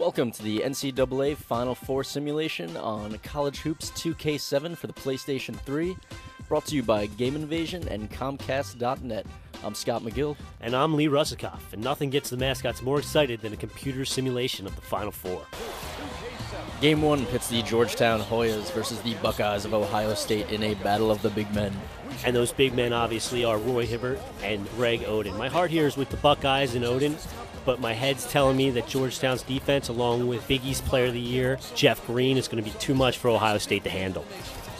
Welcome to the NCAA Final Four simulation on College Hoops 2K7 for the PlayStation 3, brought to you by Game Invasion and Comcast.net. I'm Scott McGill. And I'm Lee Rusikoff, and nothing gets the mascots more excited than a computer simulation of the Final Four. Game one pits the Georgetown Hoyas versus the Buckeyes of Ohio State in a battle of the big men. And those big men obviously are Roy Hibbert and Greg Oden. My heart here is with the Buckeyes and Oden, but my head's telling me that Georgetown's defense, along with Big East Player of the Year, Jeff Green, is going to be too much for Ohio State to handle.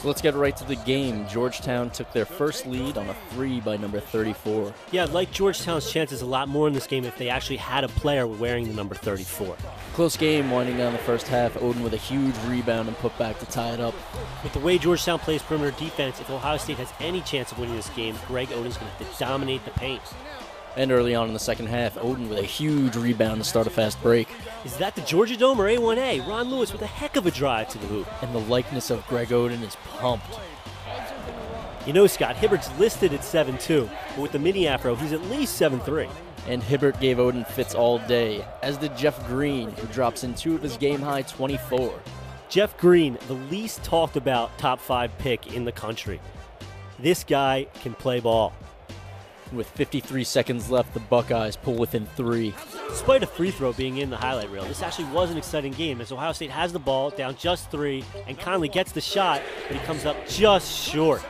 So let's get right to the game. Georgetown took their first lead on a three by number 34. Yeah, I'd like Georgetown's chances a lot more in this game if they actually had a player wearing the number 34. Close game winding down the first half. Oden with a huge rebound and put back to tie it up. With the way Georgetown plays perimeter defense, if Ohio State has any chance of winning this game, Greg Oden's going to have to dominate the paint. And early on in the second half, Oden with a huge rebound to start a fast break. Is that the Georgia Dome or A1A? Ron Lewis with a heck of a drive to the hoop. And the likeness of Greg Oden is pumped. You know, Scott, Hibbert's listed at 7 2, but with the mini afro, he's at least 7 3. And Hibbert gave Oden fits all day, as did Jeff Green, who drops in two of his game high 24. Jeff Green, the least talked about top five pick in the country. This guy can play ball. With 53 seconds left, the Buckeyes pull within three. Despite a free throw being in the highlight reel, this actually was an exciting game as Ohio State has the ball down just three, and Conley gets the shot, but he comes up just short.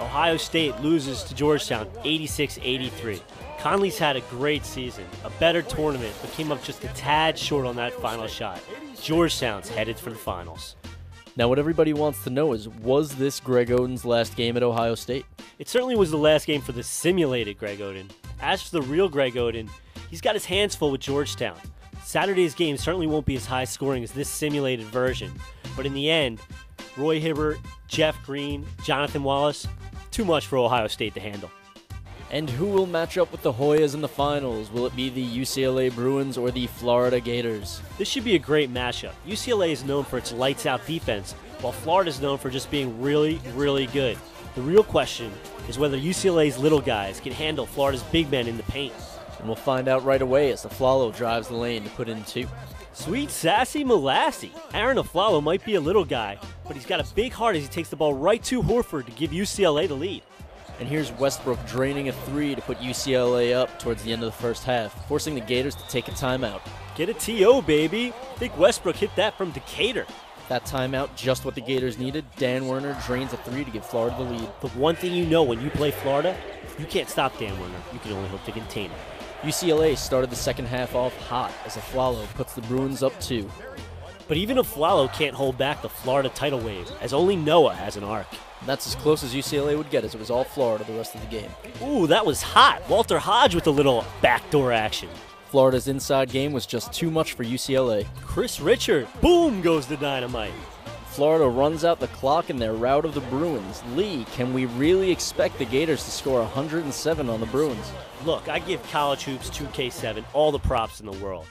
Ohio State loses to Georgetown 86 83. Conley's had a great season, a better tournament, but came up just a tad short on that final shot. Georgetown's headed for the finals. Now, what everybody wants to know is was this Greg Oden's last game at Ohio State? It certainly was the last game for the simulated Greg Oden. As for the real Greg Oden, he's got his hands full with Georgetown. Saturday's game certainly won't be as high scoring as this simulated version, but in the end, Roy Hibbert, Jeff Green, Jonathan Wallace, too much for Ohio State to handle. And who will match up with the Hoyas in the finals? Will it be the UCLA Bruins or the Florida Gators? This should be a great matchup. UCLA is known for its lights out defense, while Florida is known for just being really, really good. The real question is whether UCLA's little guys can handle Florida's big men in the paint. And we'll find out right away as Afflalo drives the lane to put in two. Sweet sassy Molassy. Aaron Afflalo might be a little guy, but he's got a big heart as he takes the ball right to Horford to give UCLA the lead. And here's Westbrook draining a three to put UCLA up towards the end of the first half, forcing the Gators to take a timeout. Get a TO, baby. I think Westbrook hit that from Decatur. That timeout, just what the Gators needed. Dan Werner drains a three to give Florida the lead. The one thing you know when you play Florida, you can't stop Dan Werner. You can only hope to contain him. UCLA started the second half off hot as Afflalo puts the Bruins up two. But even Afflalo can't hold back the Florida tidal wave, as only Noah has an ark. That's as close as UCLA would get, as it was all Florida the rest of the game. Ooh, that was hot. Walter Hodge with a little backdoor action. Florida's inside game was just too much for UCLA. Chris Richard, boom goes the dynamite. Florida runs out the clock in their rout of the Bruins. Lee, can we really expect the Gators to score 107 on the Bruins? Look, I give College Hoops 2K7 all the props in the world.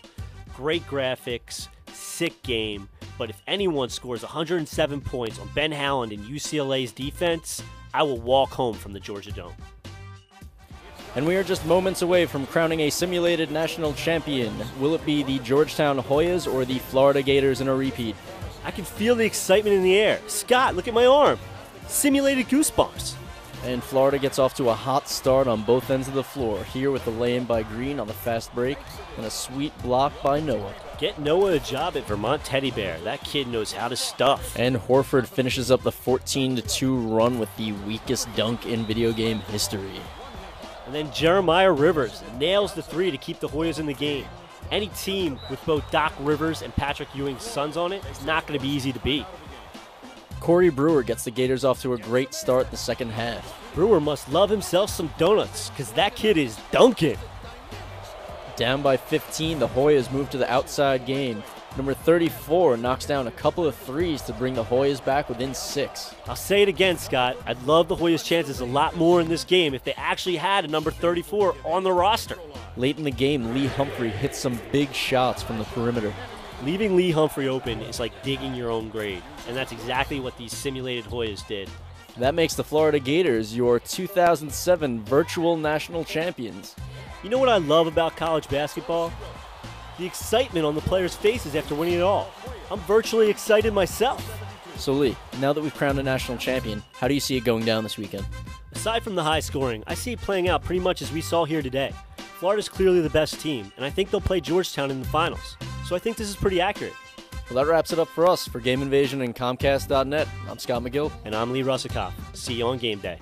Great graphics, sick game, but if anyone scores 107 points on Ben Howland and UCLA's defense, I will walk home from the Georgia Dome. And we are just moments away from crowning a simulated national champion. Will it be the Georgetown Hoyas or the Florida Gators in a repeat? I can feel the excitement in the air. Scott, look at my arm. Simulated goosebumps. And Florida gets off to a hot start on both ends of the floor. Here with the lay in by Green on the fast break and a sweet block by Noah. Get Noah a job at Vermont Teddy Bear. That kid knows how to stuff. And Horford finishes up the 14 2 run with the weakest dunk in video game history. And then Jeremiah Rivers nails the three to keep the Hoyas in the game. Any team with both Doc Rivers and Patrick Ewing's sons on it is not going to be easy to beat. Corey Brewer gets the Gators off to a great start in the second half. Brewer must love himself some donuts because that kid is dunking. Down by 15, the Hoyas move to the outside game. Number 34 knocks down a couple of threes to bring the Hoyas back within six. I'll say it again, Scott. I'd love the Hoyas' chances a lot more in this game if they actually had a number 34 on the roster. Late in the game, Lee Humphrey hits some big shots from the perimeter. Leaving Lee Humphrey open is like digging your own grave, and that's exactly what these simulated Hoyas did. That makes the Florida Gators your 2007 virtual national champions. You know what I love about college basketball? The excitement on the players' faces after winning it all. I'm virtually excited myself. So, Lee, now that we've crowned a national champion, how do you see it going down this weekend? Aside from the high scoring, I see it playing out pretty much as we saw here today. Florida's clearly the best team, and I think they'll play Georgetown in the finals. So I think this is pretty accurate. Well, that wraps it up for us. For Game Invasion and Comcast.net, I'm Scott McGill. And I'm Lee Russakoff. See you on game day.